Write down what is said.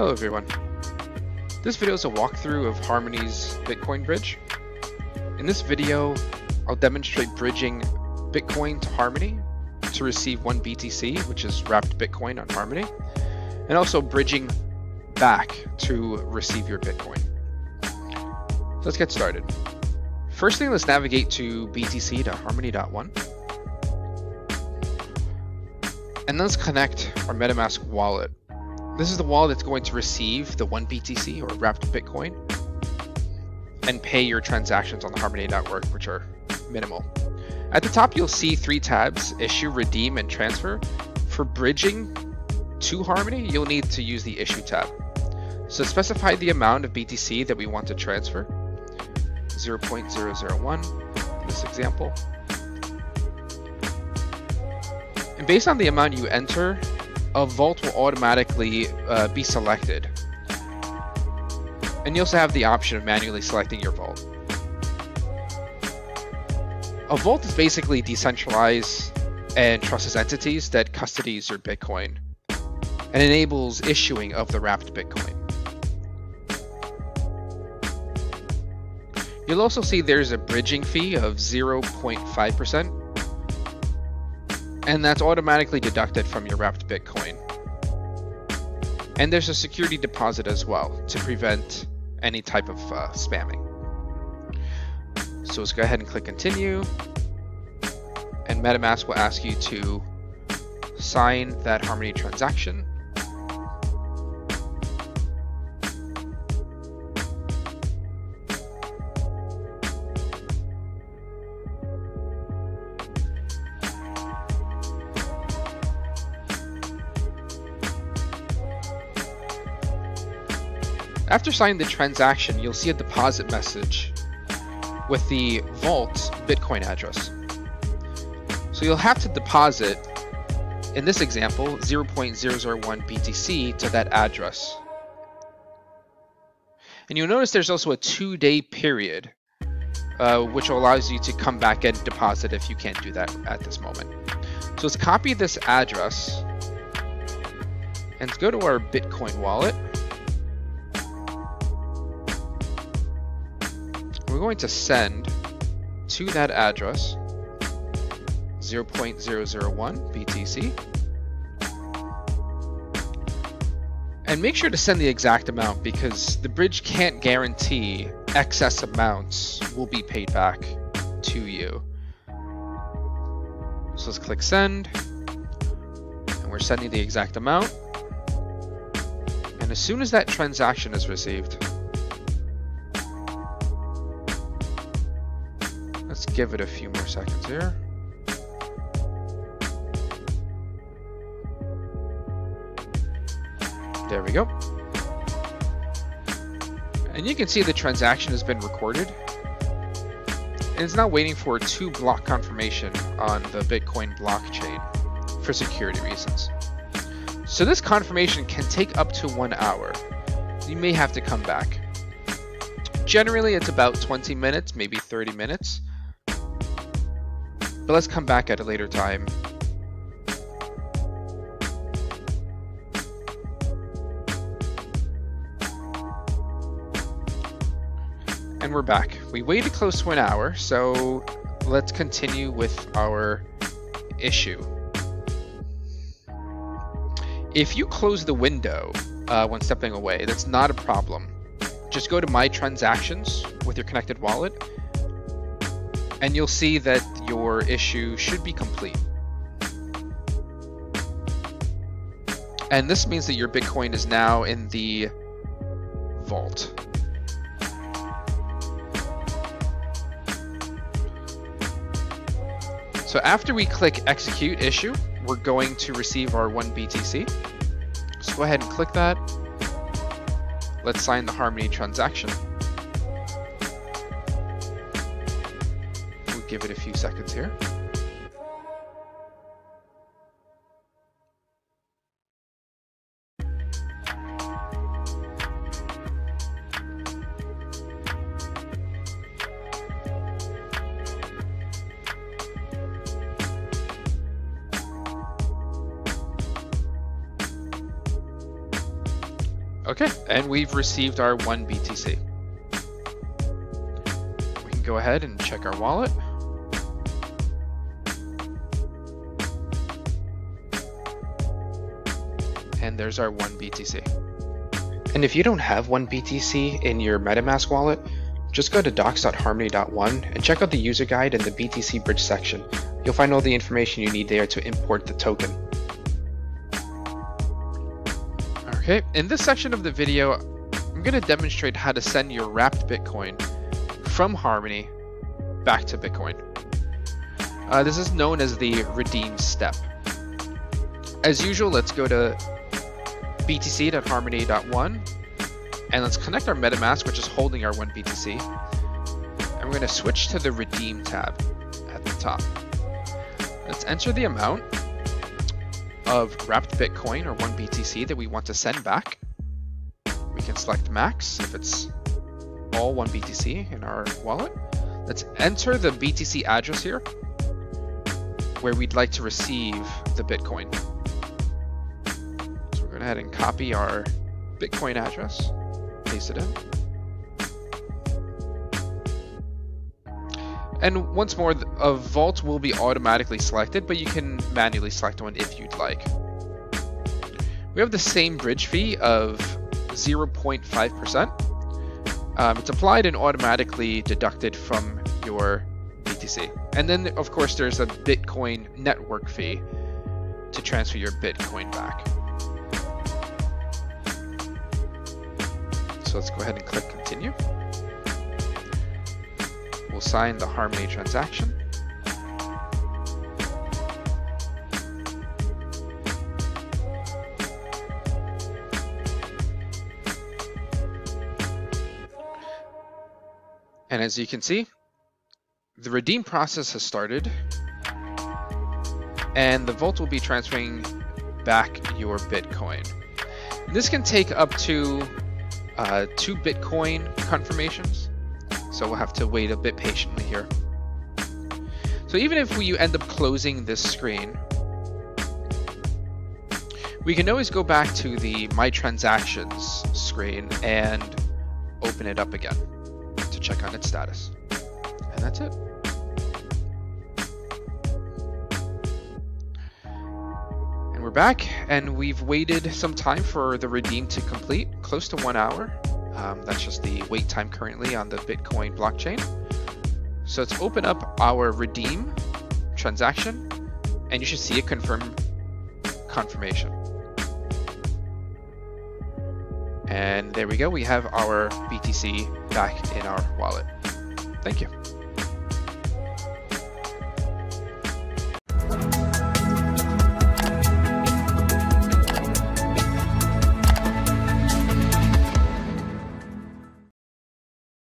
Hello everyone. This video is a walkthrough of Harmony's Bitcoin bridge. In this video, I'll demonstrate bridging Bitcoin to Harmony to receive one BTC, which is wrapped Bitcoin on Harmony, and also bridging back to receive your Bitcoin. Let's get started. First thing, let's navigate to BTC to Harmony.one. And let's connect our MetaMask wallet this is the wallet that's going to receive the one BTC or wrapped Bitcoin and pay your transactions on the Harmony network, which are minimal. At the top, you'll see three tabs, issue, redeem, and transfer. For bridging to Harmony, you'll need to use the issue tab. So specify the amount of BTC that we want to transfer, 0.001 in this example. And based on the amount you enter, a vault will automatically uh, be selected. And you also have the option of manually selecting your vault. A vault is basically decentralized and trustless entities that custodies your Bitcoin and enables issuing of the wrapped Bitcoin. You'll also see there's a bridging fee of 0.5% and that's automatically deducted from your wrapped Bitcoin. And there's a security deposit as well to prevent any type of uh, spamming. So let's go ahead and click continue. And MetaMask will ask you to sign that Harmony transaction. After signing the transaction, you'll see a deposit message with the vault Bitcoin address. So you'll have to deposit, in this example, 0.001 BTC to that address. And you'll notice there's also a two-day period, uh, which allows you to come back and deposit if you can't do that at this moment. So let's copy this address and go to our Bitcoin wallet. Going to send to that address 0.001 BTC. And make sure to send the exact amount because the bridge can't guarantee excess amounts will be paid back to you. So let's click send. And we're sending the exact amount. And as soon as that transaction is received, Let's give it a few more seconds here. There we go. And you can see the transaction has been recorded. And it's now waiting for two block confirmation on the Bitcoin blockchain for security reasons. So this confirmation can take up to one hour. You may have to come back. Generally, it's about 20 minutes, maybe 30 minutes. But let's come back at a later time. And we're back. We waited close to an hour, so let's continue with our issue. If you close the window uh, when stepping away, that's not a problem. Just go to My Transactions with your connected wallet and you'll see that your issue should be complete. And this means that your Bitcoin is now in the vault. So after we click execute issue, we're going to receive our 1 BTC. Just go ahead and click that. Let's sign the Harmony transaction. give it a few seconds here. Okay, and we've received our one BTC. We can go ahead and check our wallet. And there's our one BTC. And if you don't have one BTC in your MetaMask wallet, just go to docs.harmony.one and check out the user guide in the BTC bridge section. You'll find all the information you need there to import the token. Okay, in this section of the video, I'm going to demonstrate how to send your wrapped Bitcoin from Harmony back to Bitcoin. Uh, this is known as the redeem step. As usual, let's go to btc.harmony.one and let's connect our MetaMask, which is holding our one BTC. And we're going to switch to the redeem tab at the top. Let's enter the amount of wrapped Bitcoin or one BTC that we want to send back. We can select max if it's all one BTC in our wallet. Let's enter the BTC address here where we'd like to receive the Bitcoin. Going to head and copy our Bitcoin address, paste it in. And once more, a vault will be automatically selected, but you can manually select one if you'd like. We have the same bridge fee of 0.5%. Um, it's applied and automatically deducted from your BTC. And then, of course, there's a Bitcoin network fee to transfer your Bitcoin back. So let's go ahead and click continue We'll sign the Harmony transaction. And as you can see, the redeem process has started and the vault will be transferring back your Bitcoin. This can take up to uh, two Bitcoin confirmations so we'll have to wait a bit patiently here. So even if we end up closing this screen, we can always go back to the My Transactions screen and open it up again to check on its status. And that's it. And we're back, and we've waited some time for the redeem to complete, close to one hour. Um, that's just the wait time currently on the Bitcoin blockchain. So let's open up our redeem transaction and you should see a confirm confirmation. And there we go. We have our BTC back in our wallet. Thank you.